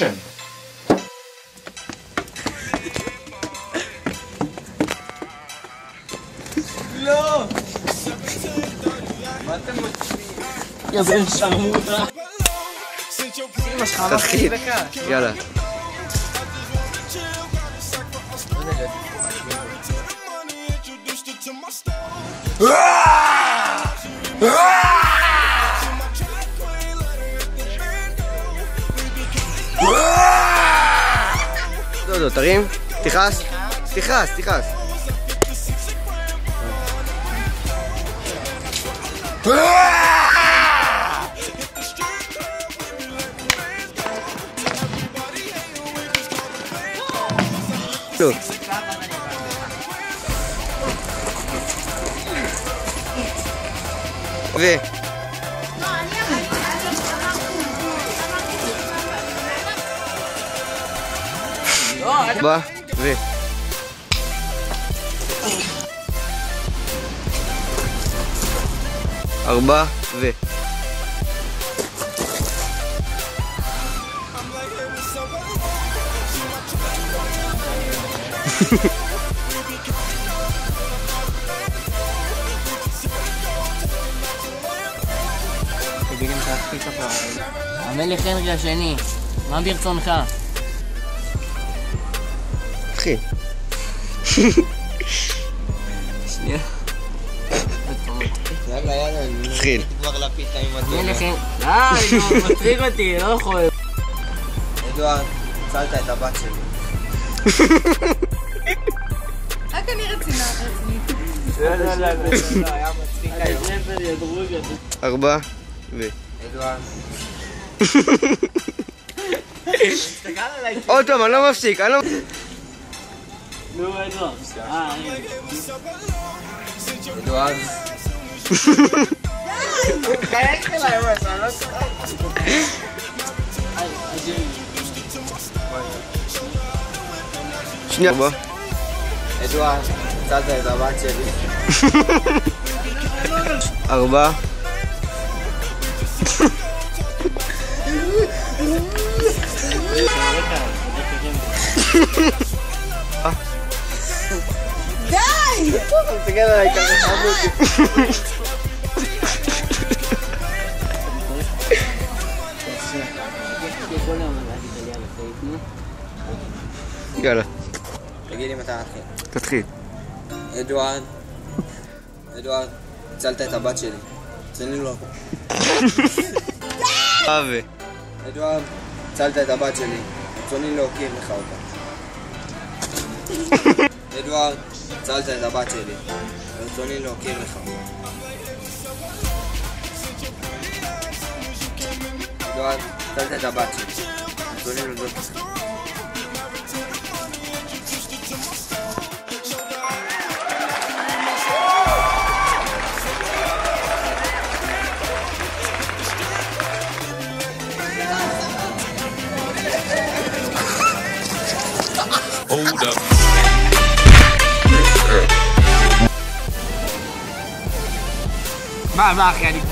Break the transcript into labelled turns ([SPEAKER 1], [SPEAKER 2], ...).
[SPEAKER 1] action! Je bent Samuta. Gaat hier?
[SPEAKER 2] Ja,
[SPEAKER 1] dat.
[SPEAKER 2] Ah! לא, לא, תרים, תכעס, תכעס, תכעס. ו... בא, ו... ארבע, ו...
[SPEAKER 1] המלך הנרי השני, מה ברצונך?
[SPEAKER 2] תתחיל.
[SPEAKER 1] שנייה.
[SPEAKER 3] יאללה, יאללה,
[SPEAKER 2] תתחיל.
[SPEAKER 3] כבר לפיתה עם הדלק.
[SPEAKER 1] המלך הנרי... די, נו, מצחיק אותי, לא יכול.
[SPEAKER 3] אדוארד, הצלת את הבת שלי.
[SPEAKER 4] רק אני רצינה, רצינית.
[SPEAKER 3] לא, לא, לא, לא, לא, היה מצחיק היום.
[SPEAKER 2] ארבע, ו...
[SPEAKER 3] אדוארד.
[SPEAKER 2] עוד פעם, אני לא מפסיק, אני לא...
[SPEAKER 1] No, I don't. It
[SPEAKER 3] was. I feel like Russ, I look I,
[SPEAKER 2] I do.
[SPEAKER 3] Yeah, bro. Edouard, Tata is
[SPEAKER 2] about to Arba. ah.
[SPEAKER 4] די!
[SPEAKER 3] תסתכל עליי ככה, חמוד.
[SPEAKER 2] יאללה,
[SPEAKER 3] תגיד לי מתי נתחיל.
[SPEAKER 2] תתחיל.
[SPEAKER 3] אדוארד. אדוארד, הצלת את הבת שלי. תן לי לא.
[SPEAKER 2] אה, ו...
[SPEAKER 3] אדוארד, הצלת את הבת שלי. ברצוני להוקיר לך אותה. אדוארד, הצלת את הבת שלי. ברצוני להוקיר לך אותה. אדוארד, הצלת את הבת שלי. ברצוני להודות לך.
[SPEAKER 5] Hold up.
[SPEAKER 3] Maar waar ga je die